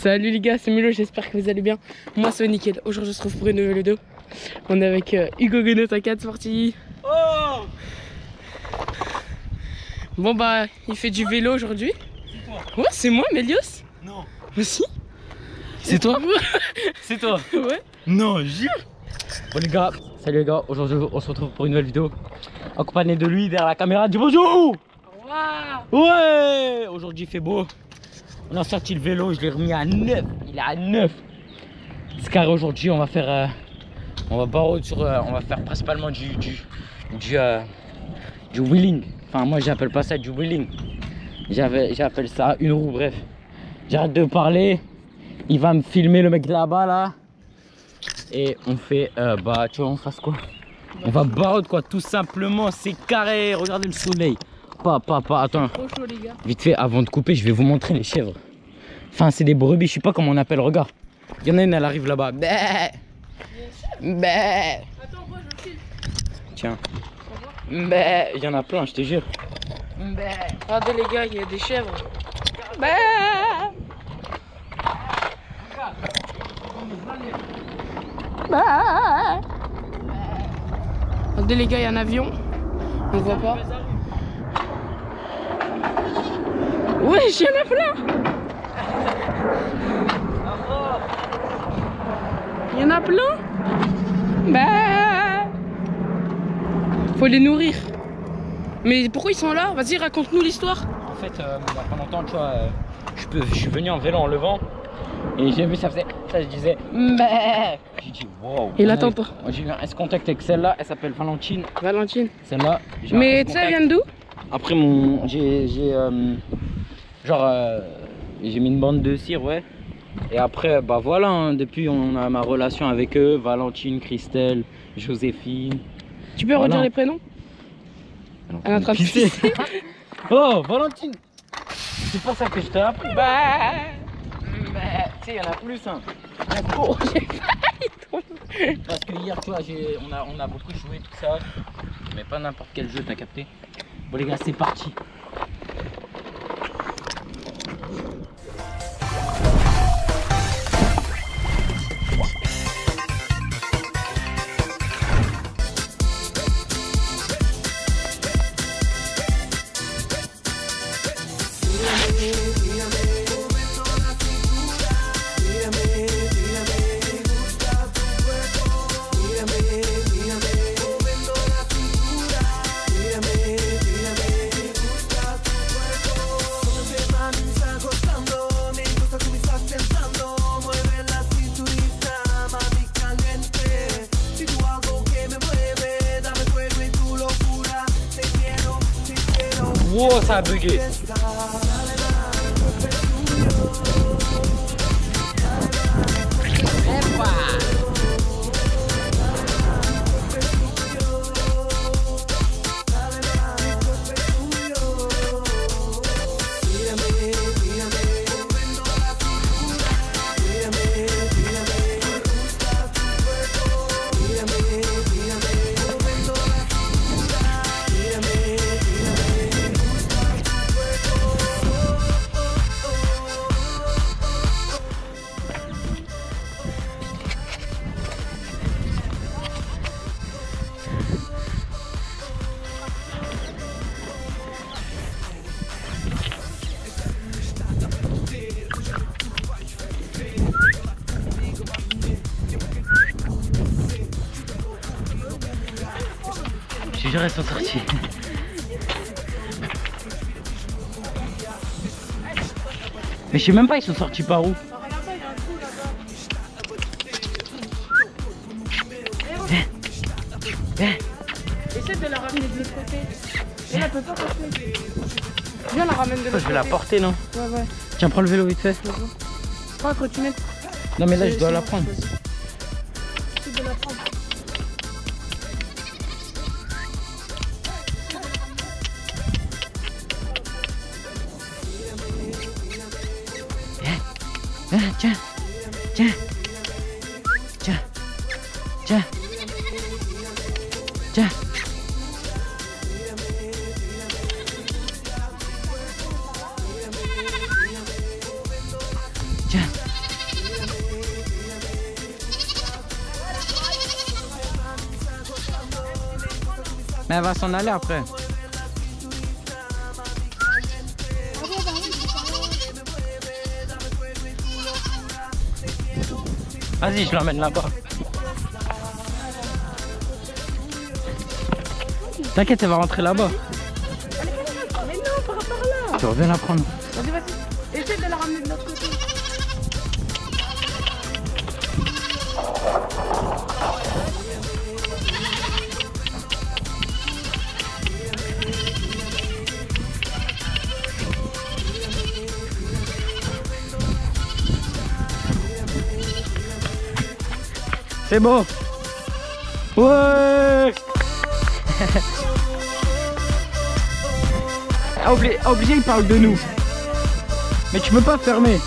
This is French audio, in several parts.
Salut les gars, c'est Milo, j'espère que vous allez bien. Moi c'est nickel. Aujourd'hui on se retrouve pour une nouvelle vidéo. On est avec euh, Hugo Gueno, t'inquiète, c'est parti. Oh Bon bah, il fait du vélo aujourd'hui. Ouais, c'est moi, Mélios. Non. Aussi. C'est toi C'est toi Ouais. Non, jure Bon les gars, salut les gars, aujourd'hui on se retrouve pour une nouvelle vidéo Accompagné de lui derrière la caméra, du bonjour Waouh. Ouais Aujourd'hui il fait beau On a sorti le vélo, je l'ai remis à 9 Il est à 9 C'est carré aujourd'hui, on va faire... euh, on va sur... euh, on va faire principalement du... Du, du, euh, du wheeling. Enfin moi j'appelle pas ça du wheeling. J'appelle ça une roue, bref. J'arrête de parler. Il va me filmer le mec là-bas là. Et on fait, bah tu vois, on fasse quoi? On va barre quoi, tout simplement, c'est carré, regardez le soleil. Pas, pas, pas, attends, Trop chaud les gars. vite fait, avant de couper, je vais vous montrer les chèvres. Enfin, c'est des brebis, je sais pas comment on appelle, regarde. Il y en a une, elle arrive là-bas. Bé Bé Attends, moi je file. Tiens. Bé Il y en a plein, je te jure. Bé Regardez les gars, il y a des chèvres. Bah. Bah. Regardez les gars, il y a un avion. On voit pas. Ouais, il y en a plein. Il y en a plein? Bah. Faut les nourrir. Mais pourquoi ils sont là? Vas-y, raconte-nous l'histoire. En fait, euh, bah, pendant longtemps, tu vois, euh, je, peux, je suis venu en vélo en levant. Et j'ai vu, ça faisait. Ça, je disais. Meh J'ai dit, wow. Et là, On a eu- t'entends. J'ai eu un S-Contact avec celle-là, elle s'appelle Valentine. Valentine. Celle-là. Mais tu sais, elle vient d'où? Après, mon. J'ai. Genre. euh, j'ai mis une bande de cire, ouais. Et après, bah voilà, hein, depuis on a ma relation avec eux, Valentine, Christelle, Joséphine. Tu peux Voilà. redire les prénoms? Elle est en train de pisser. oh, Valentine C'est pas ça que je t'ai appris. Bah. Bah, tu sais, il y en a plus, hein. Beaucoup. Parce que hier, j'ai- on, a, on a beaucoup joué, tout ça. Mais pas n'importe quel jeu, t'as capté? Bon, les gars, c'est parti. Wow, ça a Je te jure, elles sont sorties. Mais je sais même pas, ils sont sortis par où Essaie de la ramener de l'autre côté. Elle, peut pas passer. Viens, la ramène de l'autre Je vais la côté. porter, non Ouais, ouais. Tiens, prends le vélo vite fait. Prends un trottinette. Non, mais là, je dois la prendre. Viens, tiens. Tiens. Tiens. Tiens. Tiens. Tiens. Mais elle va s'en aller après. Vas-y, je l'emmène là-bas. T'inquiète, elle va rentrer là-bas. Mais non, par là. Tu reviens la prendre. Vas-y, vas-y. Essaye de la ramener de l'autre côté. C'est beau. Ouais. ah, obligé, obligé, il parle de nous. Mais tu peux pas fermer.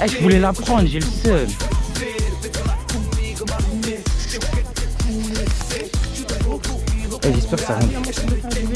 Eh, je voulais la prendre, j'ai le seul. Eh, J'espère que ça rentre.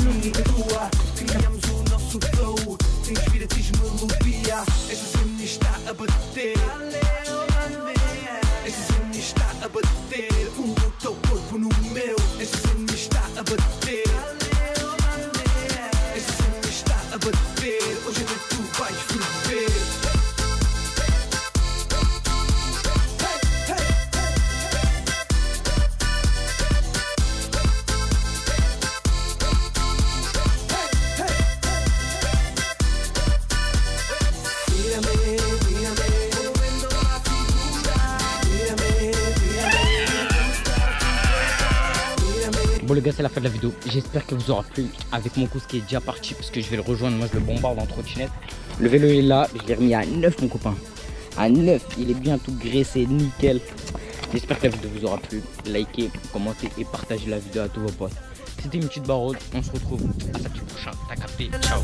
Bon les gars c'est la fin de la vidéo, j'espère que vous aura plu avec mon cousin qui est déjà parti parce que je vais le rejoindre, moi je le bombarde en trottinette. Le vélo est là, je l'ai remis à 9 mon copain. À 9, il est bien tout graissé, nickel. J'espère que la vidéo vous aura plu, likez, commentez et partagez la vidéo à tous vos potes. C'était une petite barode, on se retrouve à samedi prochain, t'as capté, ciao